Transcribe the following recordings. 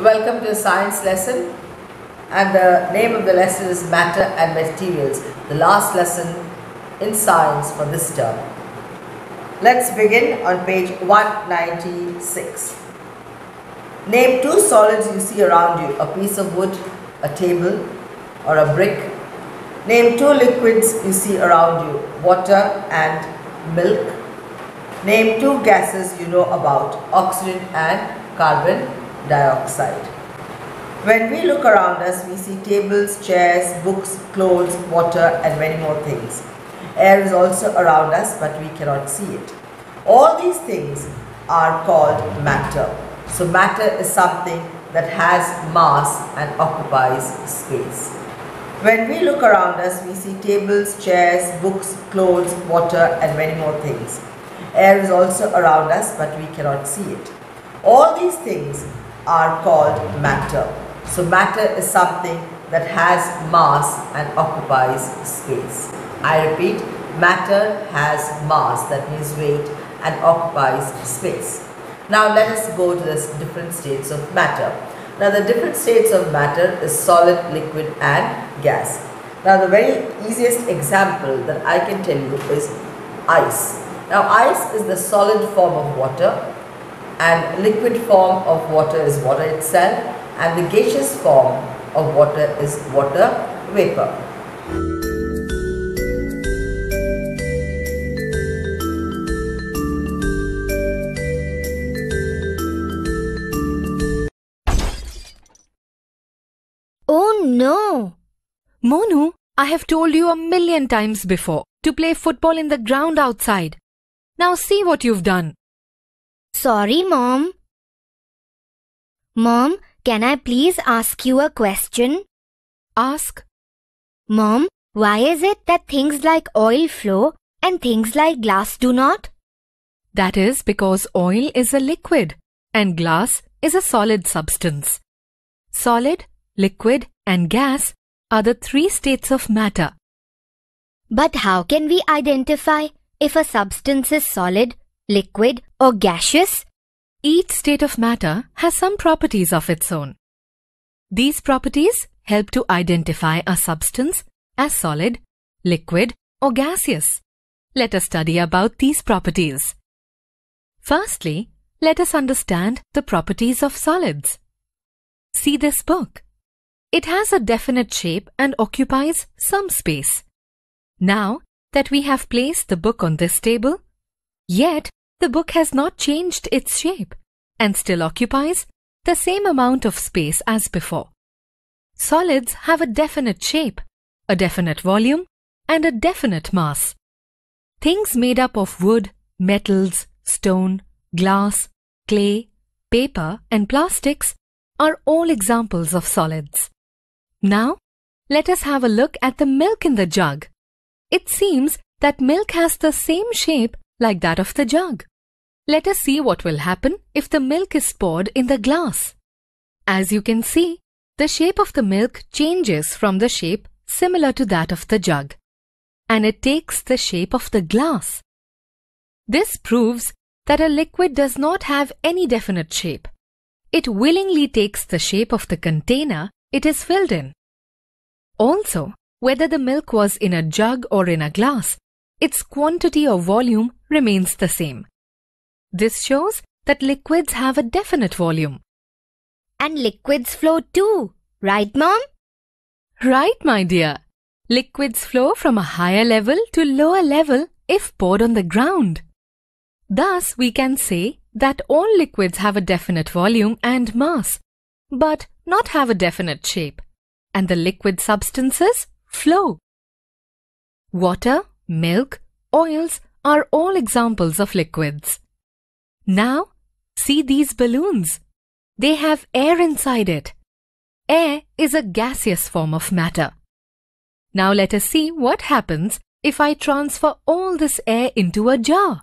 Welcome to a science lesson and the name of the lesson is matter and materials, the last lesson in science for this term. Let's begin on page 196. Name two solids you see around you, a piece of wood, a table or a brick. Name two liquids you see around you, water and milk. Name two gases you know about, oxygen and carbon dioxide. When we look around us, we see tables, chairs, books, clothes, water and many more things. Air is also around us, but we cannot see it. All these things are called matter. So matter is something that has mass and occupies space. When we look around us, we see tables, chairs, books, clothes, water and many more things. Air is also around us, but we cannot see it. All these things are called matter. So matter is something that has mass and occupies space. I repeat, matter has mass, that means weight, and occupies space. Now let us go to the different states of matter. Now the different states of matter is solid, liquid and gas. Now the very easiest example that I can tell you is ice. Now ice is the solid form of water and liquid form of water is water itself and the gaseous form of water is water vapor. Oh no! Monu, I have told you a million times before to play football in the ground outside. Now see what you've done. Sorry, Mom. Mom, can I please ask you a question? Ask. Mom, why is it that things like oil flow and things like glass do not? That is because oil is a liquid and glass is a solid substance. Solid, liquid and gas are the three states of matter. But how can we identify if a substance is solid, liquid or gaseous? Each state of matter has some properties of its own. These properties help to identify a substance as solid, liquid or gaseous. Let us study about these properties. Firstly, let us understand the properties of solids. See this book. It has a definite shape and occupies some space. Now that we have placed the book on this table, yet the book has not changed its shape and still occupies the same amount of space as before. Solids have a definite shape, a definite volume, and a definite mass. Things made up of wood, metals, stone, glass, clay, paper, and plastics are all examples of solids. Now, let us have a look at the milk in the jug. It seems that milk has the same shape like that of the jug. Let us see what will happen if the milk is poured in the glass. As you can see, the shape of the milk changes from the shape similar to that of the jug, and it takes the shape of the glass. This proves that a liquid does not have any definite shape. It willingly takes the shape of the container it is filled in. Also, whether the milk was in a jug or in a glass, its quantity or volume remains the same. This shows that liquids have a definite volume. And liquids flow too, right, Mom? Right, my dear. Liquids flow from a higher level to lower level if poured on the ground. Thus, we can say that all liquids have a definite volume and mass, but not have a definite shape, and the liquid substances flow. Water, milk, oils are all examples of liquids. Now, see these balloons. They have air inside it. Air is a gaseous form of matter. Now let us see what happens if I transfer all this air into a jar.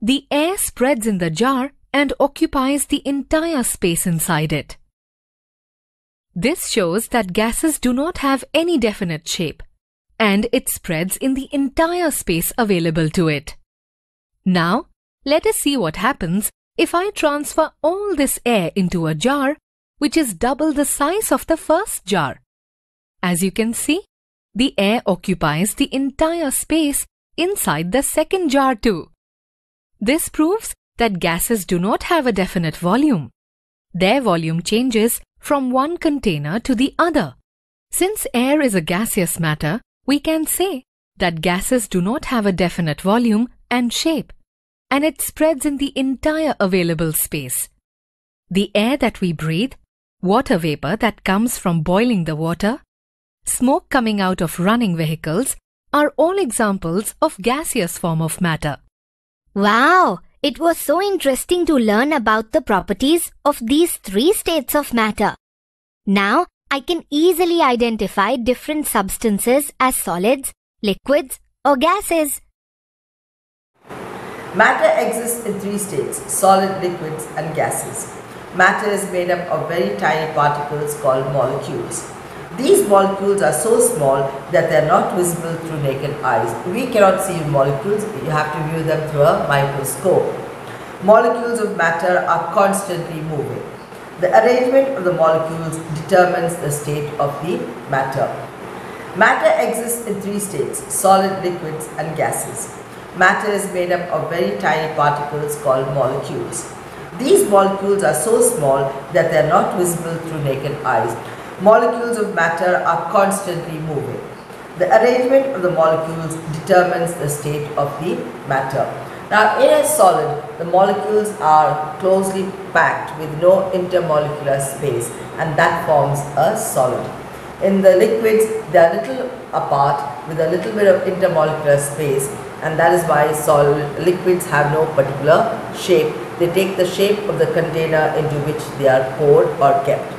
The air spreads in the jar and occupies the entire space inside it. This shows that gases do not have any definite shape, and it spreads in the entire space available to it. Now, let us see what happens if I transfer all this air into a jar which is double the size of the first jar. As you can see, the air occupies the entire space inside the second jar too. This proves that gases do not have a definite volume. Their volume changes from one container to the other. Since air is a gaseous matter, we can say that gases do not have a definite volume and shape, and it spreads in the entire available space. The air that we breathe, water vapor that comes from boiling the water, smoke coming out of running vehicles are all examples of gaseous form of matter. Wow! It was so interesting to learn about the properties of these three states of matter. Now, I can easily identify different substances as solids, liquids, or gases. Matter exists in three states solid, liquids, and gases. Matter is made up of very tiny particles called molecules. These molecules are so small that they are not visible through naked eyes. We cannot see molecules, you have to view them through a microscope. Molecules of matter are constantly moving. The arrangement of the molecules determines the state of the matter. Matter exists in three states solid, liquids, and gases. Matter is made up of very tiny particles called molecules. These molecules are so small that they are not visible through naked eyes. Molecules of matter are constantly moving. The arrangement of the molecules determines the state of the matter. Now in a solid, the molecules are closely packed with no intermolecular space and that forms a solid. In the liquids, they are little apart with a little bit of intermolecular space and that is why solid liquids have no particular shape. They take the shape of the container into which they are poured or kept.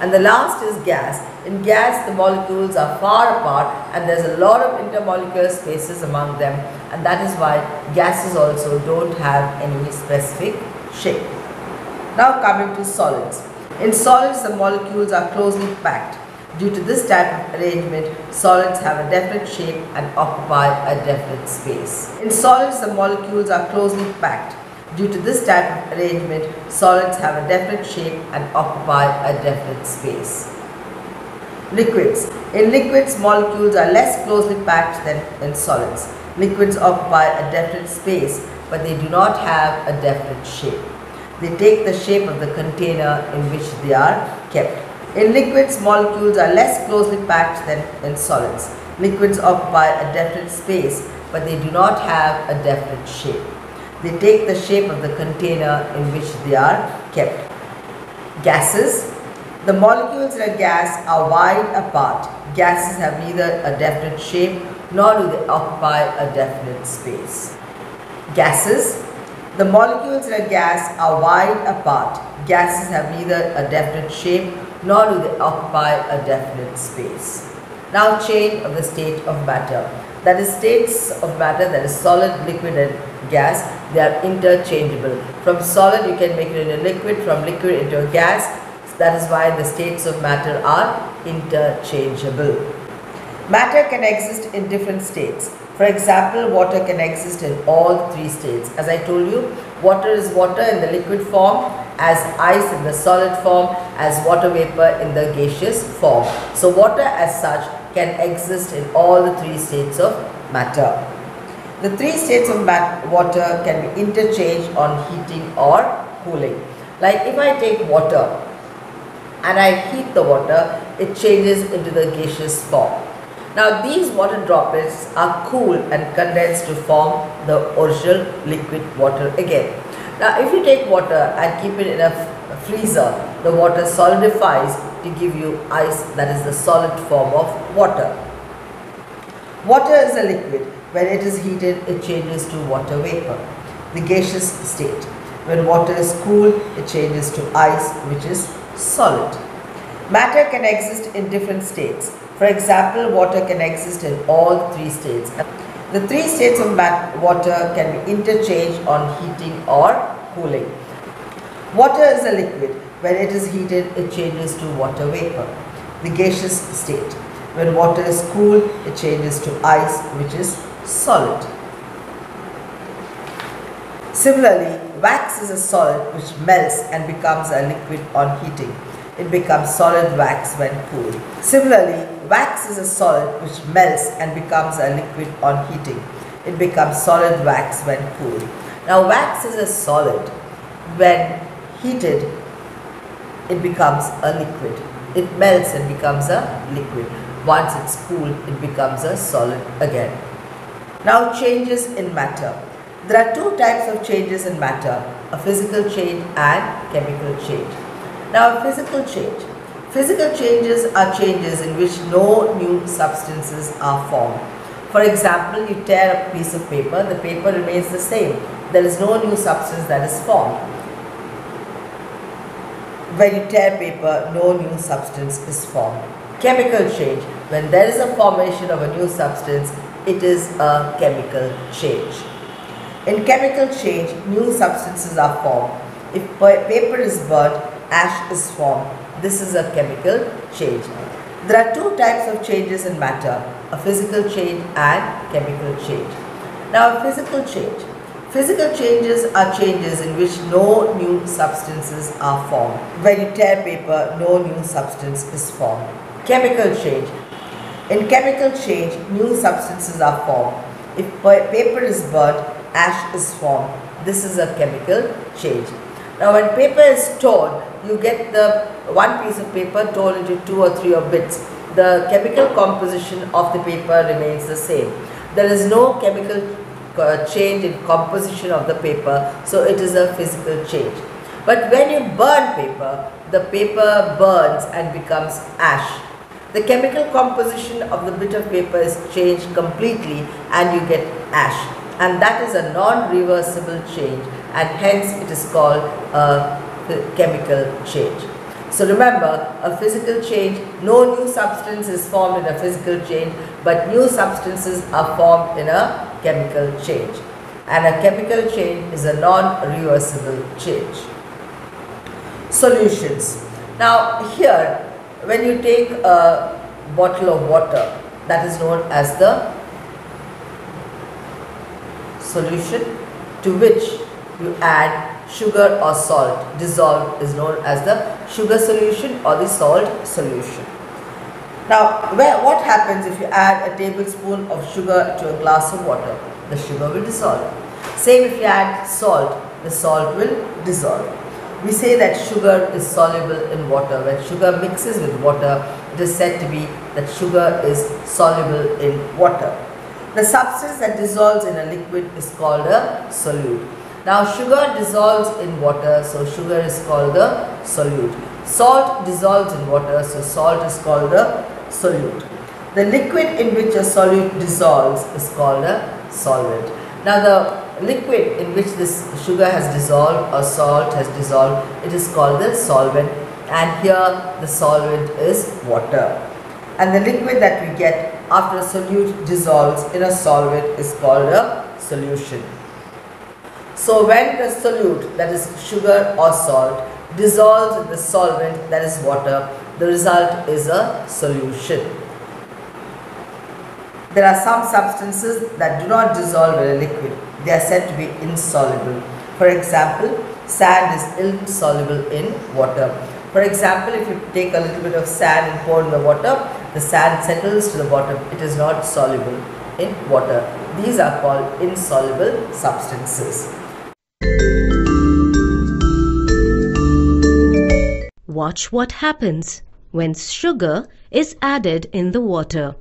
And the last is gas. In gas, the molecules are far apart and there's a lot of intermolecular spaces among them and that is why gases also don't have any specific shape. Now coming to solids. In solids, the molecules are closely packed. Due to this type of arrangement, solids have a definite shape and occupy a definite space. In solids, the molecules are closely packed. Due to this type of arrangement, solids have a definite shape and occupy a definite space. Liquids. In liquids, molecules are less closely packed than in solids. Liquids occupy a definite space, but they do not have a definite shape. They take the shape of the container in which they are kept. In liquids, molecules are less closely packed than in solids. Liquids occupy a definite space, but they do not have a definite shape. They take the shape of the container in which they are kept. Gases. The molecules in a gas are wide apart. Gases have neither a definite shape nor do they occupy a definite space. Gases. The molecules in a gas are wide apart. Gases have neither a definite shape nor do they occupy a definite space. Now change of the state of matter. That is states of matter that is solid, liquid and gas. They are interchangeable. From solid you can make it into liquid, from liquid into a gas. That is why the states of matter are interchangeable. Matter can exist in different states. For example, water can exist in all three states. As I told you, water is water in the liquid form, as ice in the solid form, as water vapor in the gaseous form. So water as such can exist in all the three states of matter. The three states of water can be interchanged on heating or cooling. Like if I take water and I heat the water, it changes into the gaseous form. Now these water droplets are cooled and condensed to form the original liquid water again. Now if you take water and keep it in a freezer, the water solidifies to give you ice that is the solid form of water. Water is a liquid. When it is heated, it changes to water vapor, the gaseous state. When water is cool, it changes to ice which is solid. Matter can exist in different states. For example, water can exist in all three states. The three states of water can be interchanged on heating or cooling. Water is a liquid. When it is heated, it changes to water vapor, the gaseous state. When water is cooled, it changes to ice, which is solid. Similarly, wax is a solid which melts and becomes a liquid on heating. it becomes solid wax when cooled. Similarly, wax is a solid which melts and becomes a liquid on heating. It becomes solid wax when cooled. Now, wax is a solid. When heated, it becomes a liquid. It melts and becomes a liquid. Once it's cooled, it becomes a solid again. Now, changes in matter. There are two types of changes in matter a physical change and chemical change. Now, physical change. Physical changes are changes in which no new substances are formed. For example, you tear a piece of paper, the paper remains the same. There is no new substance that is formed. When you tear paper, no new substance is formed. Chemical change. When there is a formation of a new substance, it is a chemical change. In chemical change, new substances are formed. If paper is burnt, ash is formed. This is a chemical change. There are two types of changes in matter, a physical change and chemical change. Now, physical change. Physical changes are changes in which no new substances are formed. When you tear paper, no new substance is formed. Chemical change. In chemical change, new substances are formed. If paper is burnt, ash is formed. This is a chemical change. Now when paper is torn, you get the one piece of paper torn into two or three of bits. The chemical composition of the paper remains the same. There is no chemical uh, change in composition of the paper, so it is a physical change. But when you burn paper, the paper burns and becomes ash. The chemical composition of the bit of paper is changed completely and you get ash and that is a non-reversible change and hence it is called a chemical change. So remember, a physical change, no new substance is formed in a physical change, but new substances are formed in a chemical change. And a chemical change is a non-reversible change. Solutions. Now here, when you take a bottle of water, that is known as the solution to which you add sugar or salt dissolved is known as the sugar solution or the salt solution. Now, where, what happens if you add a tablespoon of sugar to a glass of water? The sugar will dissolve. Same if you add salt, the salt will dissolve. We say that sugar is soluble in water. When sugar mixes with water, it is said to be that sugar is soluble in water. The substance that dissolves in a liquid is called a solute. Now sugar dissolves in water, so sugar is called the solute. Salt dissolves in water, so salt is called the solute. The liquid in which a solute dissolves is called a solvent. Now the liquid in which this sugar has dissolved or salt has dissolved, it is called the solvent and here the solvent is water. And the liquid that we get after a solute dissolves in a solvent is called a solution. So when the solute that is sugar or salt dissolves in the solvent that is water, the result is a solution. There are some substances that do not dissolve in a liquid. They are said to be insoluble. For example, sand is insoluble in water. For example, if you take a little bit of sand and pour in the water, the sand settles to the bottom. It is not soluble in water. These are called insoluble substances. Watch what happens when sugar is added in the water.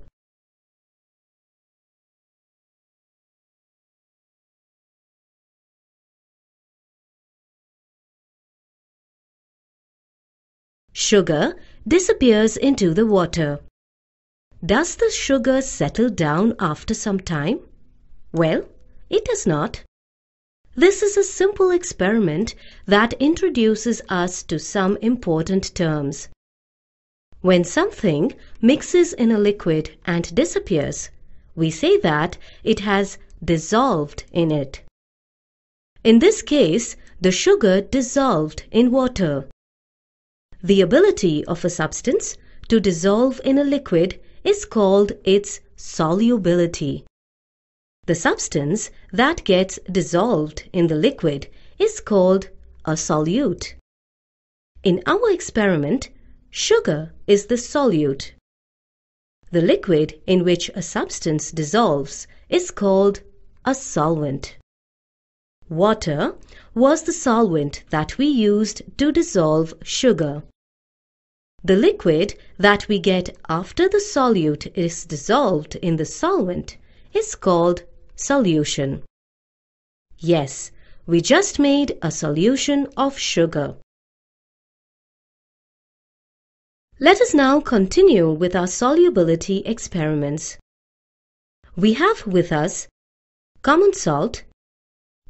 Sugar disappears into the water. Does the sugar settle down after some time? Well, it does not. This is a simple experiment that introduces us to some important terms. When something mixes in a liquid and disappears, we say that it has dissolved in it. In this case, the sugar dissolved in water. The ability of a substance to dissolve in a liquid is called its solubility. The substance that gets dissolved in the liquid is called a solute. In our experiment, sugar is the solute. The liquid in which a substance dissolves is called a solvent. Water was the solvent that we used to dissolve sugar. The liquid that we get after the solute is dissolved in the solvent is called solution. Yes, we just made a solution of sugar. Let us now continue with our solubility experiments. We have with us common salt,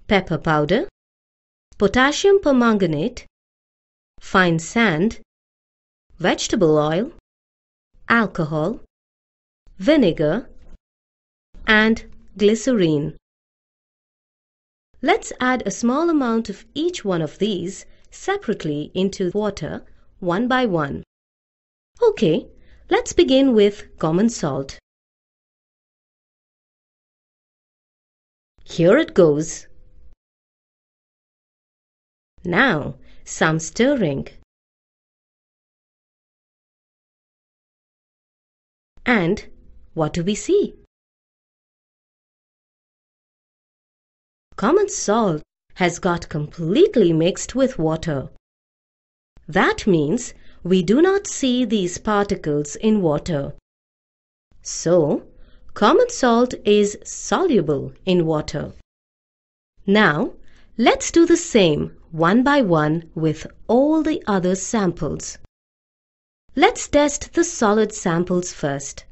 pepper powder, potassium permanganate, fine sand, vegetable oil, alcohol, vinegar, and glycerine. Let's add a small amount of each one of these separately into water one by one. Okay, let's begin with common salt. Here it goes. Now, some stirring. And what do we see? Common salt has got completely mixed with water. That means we do not see these particles in water. So, common salt is soluble in water. Now, let's do the same one by one with all the other samples. Let's test the solid samples first.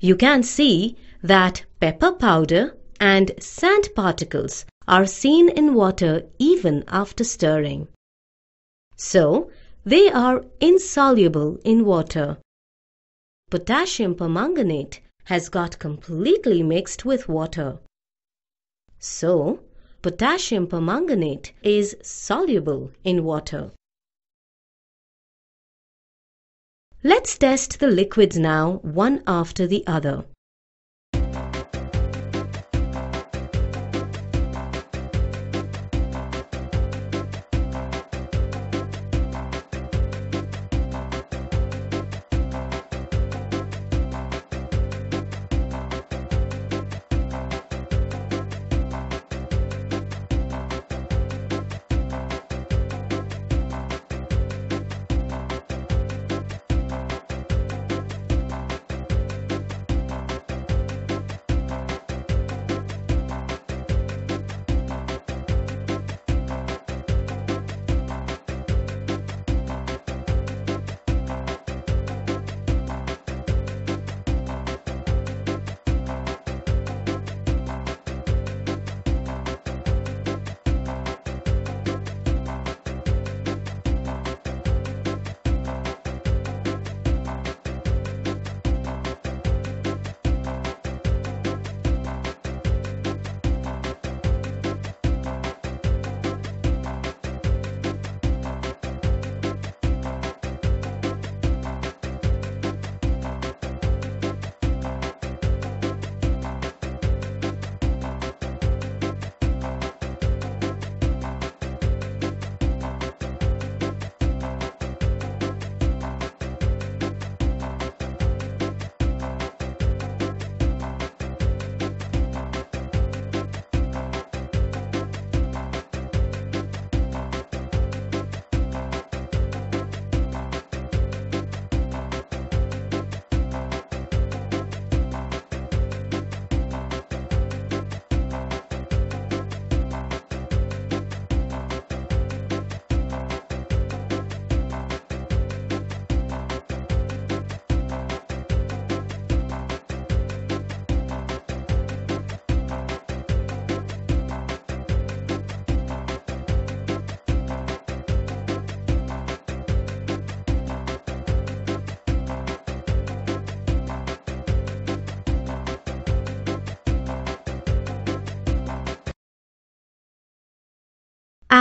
You can see that pepper powder and sand particles are seen in water even after stirring. So, they are insoluble in water. Potassium permanganate has got completely mixed with water. So, potassium permanganate is soluble in water. Let's test the liquids now, one after the other.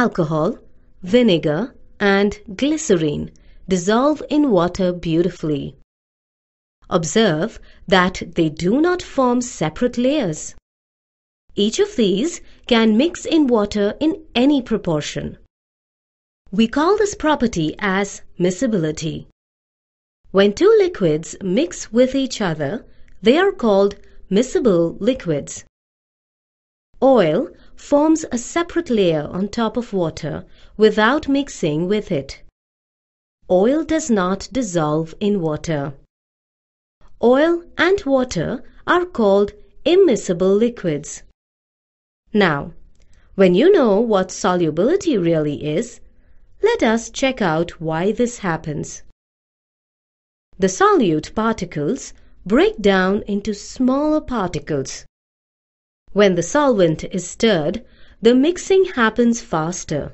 Alcohol, vinegar, and glycerine dissolve in water beautifully. Observe that they do not form separate layers. Each of these can mix in water in any proportion. We call this property as miscibility. When two liquids mix with each other, they are called miscible liquids. Oil forms a separate layer on top of water without mixing with it. Oil does not dissolve in water. Oil and water are called immiscible liquids. Now, when you know what solubility really is, let us check out why this happens. The solute particles break down into smaller particles. When the solvent is stirred, the mixing happens faster.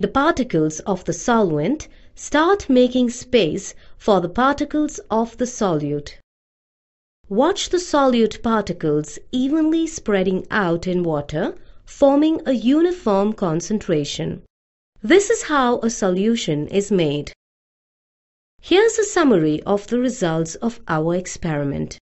The particles of the solvent start making space for the particles of the solute. Watch the solute particles evenly spreading out in water, forming a uniform concentration. This is how a solution is made. Here's a summary of the results of our experiment.